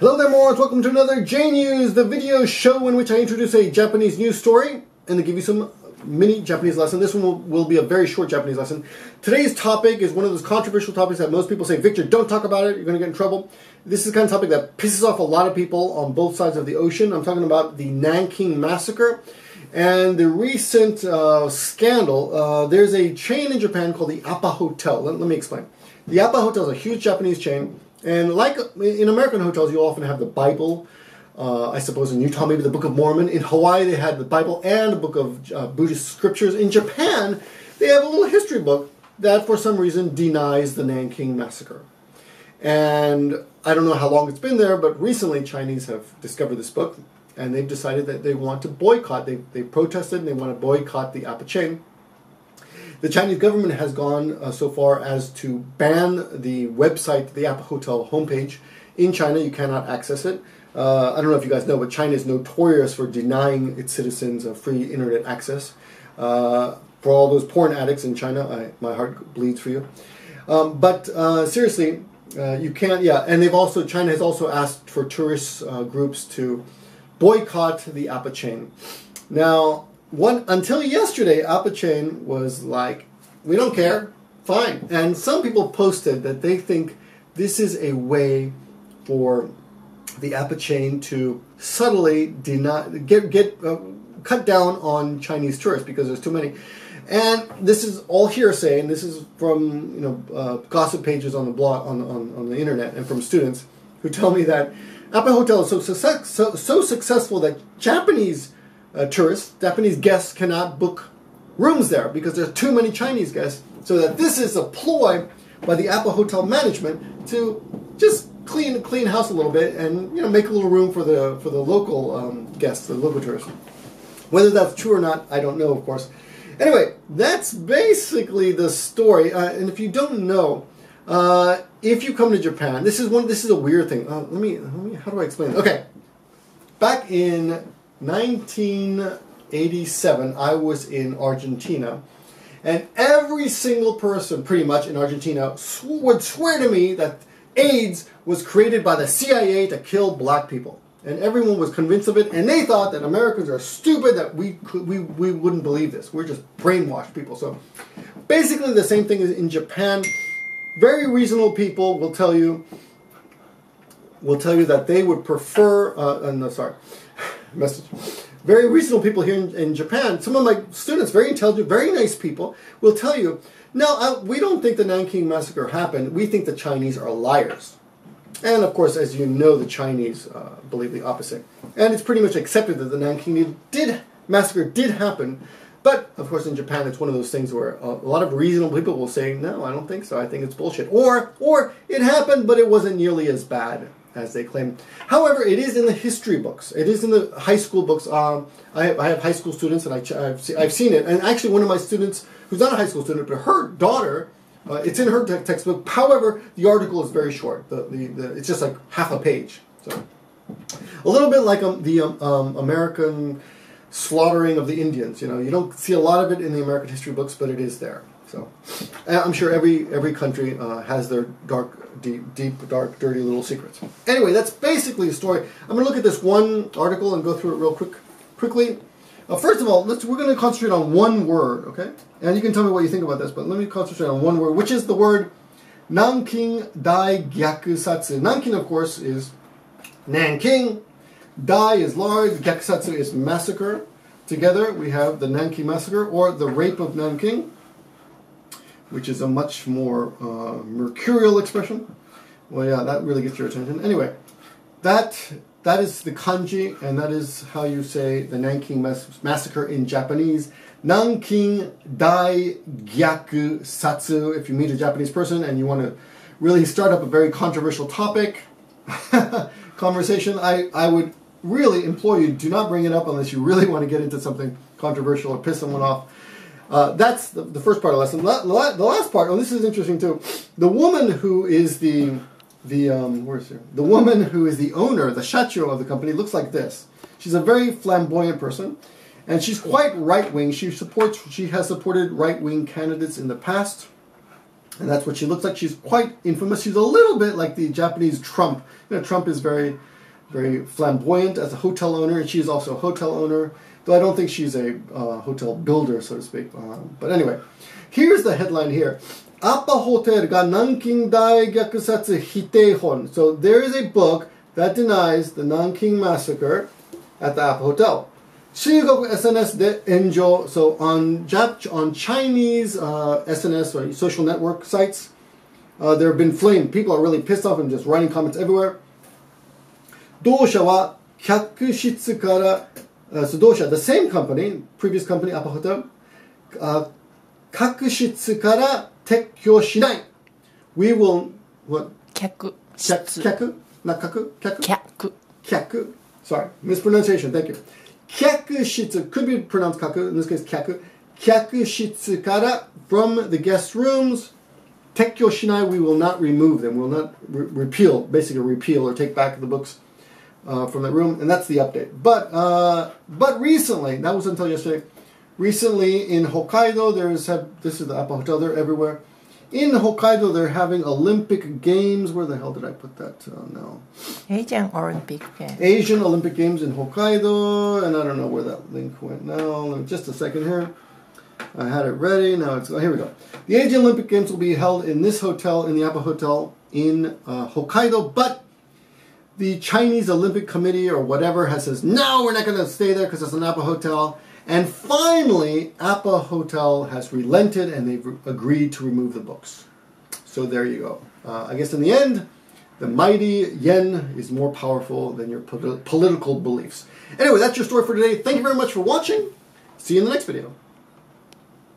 Hello there, morons. Welcome to another J News, the video show in which I introduce a Japanese news story and then give you some mini Japanese lesson. This one will, will be a very short Japanese lesson. Today's topic is one of those controversial topics that most people say, Victor, don't talk about it. You're going to get in trouble. This is the kind of topic that pisses off a lot of people on both sides of the ocean. I'm talking about the Nanking Massacre and the recent uh, scandal. Uh, there's a chain in Japan called the APA Hotel. Let, let me explain. The APA Hotel is a huge Japanese chain and like in American hotels, you often have the Bible. Uh, I suppose in Utah, maybe the Book of Mormon. In Hawaii, they had the Bible and a book of uh, Buddhist scriptures. In Japan, they have a little history book that, for some reason, denies the Nanking Massacre. And I don't know how long it's been there, but recently Chinese have discovered this book and they've decided that they want to boycott. They, they protested and they want to boycott the APA. The Chinese government has gone uh, so far as to ban the website, the APA Hotel homepage. In China, you cannot access it. Uh, I don't know if you guys know, but China is notorious for denying its citizens free internet access. Uh, for all those porn addicts in China, I, my heart bleeds for you. Um, but uh, seriously, uh, you can't. Yeah, and they've also China has also asked for tourist uh, groups to boycott the APA chain. Now, one until yesterday, APA Chain was like, we don't care, fine. And some people posted that they think this is a way for the APA Chain to subtly deny, get get uh, cut down on Chinese tourists because there's too many. And this is all hearsay, and this is from you know uh, gossip pages on the blog on, on, on the internet and from students who tell me that APA Hotel is so, so, so successful that Japanese uh, tourists, Japanese guests cannot book rooms there because there's too many Chinese guests. So that this is a ploy by the APA Hotel management to just clean clean house a little bit and you know make a little room for the for the local um, guests, the local tourists. Whether that's true or not, I don't know, of course. Anyway, that's basically the story. Uh, and if you don't know, uh, if you come to Japan, this is one. This is a weird thing. Uh, let me. Let me. How do I explain? It? Okay, back in 1987, I was in Argentina, and every single person, pretty much in Argentina, sw would swear to me that AIDS was created by the CIA to kill black people. And everyone was convinced of it, and they thought that Americans are stupid, that we, we, we wouldn't believe this. We're just brainwashed people. So basically, the same thing is in Japan. Very reasonable people will tell you will tell you that they would prefer. Uh, uh, no, sorry message. Very reasonable people here in, in, Japan, some of my students, very intelligent, very nice people, will tell you, no, uh, we don't think the Nanking Massacre happened. We think the Chinese are liars. And of course, as you know, the Chinese uh, believe the opposite. And it's pretty much accepted that the Nanking did, massacre did happen. But of course, in Japan, it's one of those things where a, a lot of reasonable people will say, "No, I don't think so. I think it's bullshit." Or, or it happened, but it wasn't nearly as bad as they claim. However, it is in the history books. It is in the high school books. Um, I, have, I, have, high school students, and I, have I've seen it. And actually, one of my students, who's not a high school student, but her daughter, uh, it's in her te- textbook. However, the article is very short. The, the, the, it's just like half a page. So, a little bit like um, the um, um, American slaughtering of the Indians. You know, you don't see a lot of it in the American history books, but it is there. So, I'm sure every every country uh, has their dark, deep, deep, dark, dirty little secrets. Anyway, that's basically the story. I'm going to look at this one article and go through it real quick, quickly. Uh, first of all, let's we're going to concentrate on one word, okay? And you can tell me what you think about this, but let me concentrate on one word, which is the word Nanking Dai Gyakusatsu. Nanking, of course, is Nanking. Dai is large. Gyakusatsu is massacre. Together, we have the Nanking Massacre, or the Rape of Nanking which is a much more uh, mercurial expression. Well, yeah, that really gets your attention. Anyway, that that is the kanji, and that is how you say the Nanking mas massacre in Japanese. Nanking Dai Gyaku Satsu. If you meet a Japanese person and you want to really start up a very controversial topic conversation, I, I would really implore you do not bring it up unless you really want to get into something controversial or piss someone off. Uh, that's the, the, first part of the lesson. La, the last part, oh, this is interesting too. The woman who is the the um, where's her? The woman who is the owner, the shacho of the company, looks like this. She's a very flamboyant person, and she's quite right wing. She supports. She has supported right wing candidates in the past. And that's what she looks like. She's quite infamous. She's a little bit like the Japanese Trump. You know, Trump is very, very flamboyant as a hotel owner, and she is also a hotel owner though I don't think she's a uh, hotel builder, so to speak. Uh, but anyway, here's the headline here. APA Hotel ga Nanking Dai Gyakusatsu Hitehon. So there is a book that denies the Nanking massacre at the APA Hotel. 中国 SNS enjo. so on, Jap on Chinese uh, SNS or social network sites uh, there have been flame people are really pissed off and just writing comments everywhere 同社は客室から uh, Sudosha, the same company, previous company, APA Hotel, uh, We will, what? 客室。客な客客客。客。Sorry, mispronunciation, thank you. 客室 could be pronounced 客, in this case 客。客室から from the guest rooms 撤去しない we will not remove them, we will not re repeal, basically repeal or take back the books uh, from that room, and that's the update. But uh, but recently, that was until yesterday. Recently in Hokkaido, there's have this is the APA Hotel. They're everywhere. In Hokkaido, they're having Olympic Games. Where the hell did I put that? Uh, oh, no. Asian Olympic Games. Asian Olympic Games in Hokkaido, and I don't know where that link went now. Just a second here. I had it ready. Now it's oh, here we go. The Asian Olympic Games will be held in this hotel, in the APA Hotel in uh, Hokkaido, but the Chinese Olympic Committee or whatever has says no, we're not going to stay there because it's an APA Hotel. And finally, APA Hotel has relented and they've re- agreed to remove the books. So there you go. Uh, I guess in the end, the mighty yen is more powerful than your politi- political beliefs. Anyway, that's your story for today. Thank you very much for watching. See you in the next video.